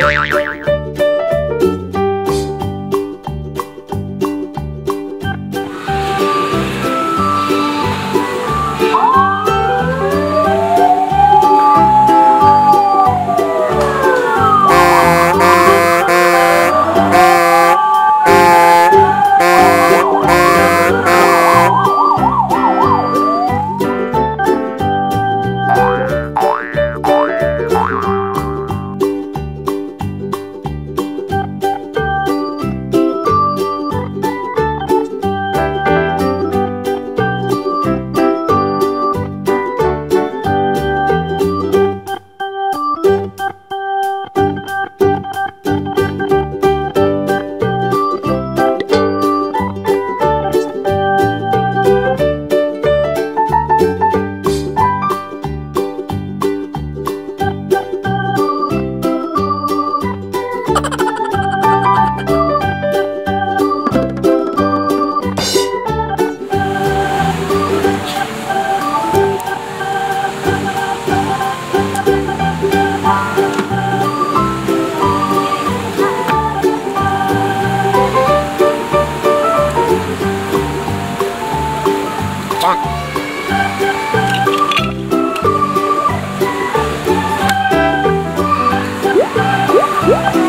Bye. 와!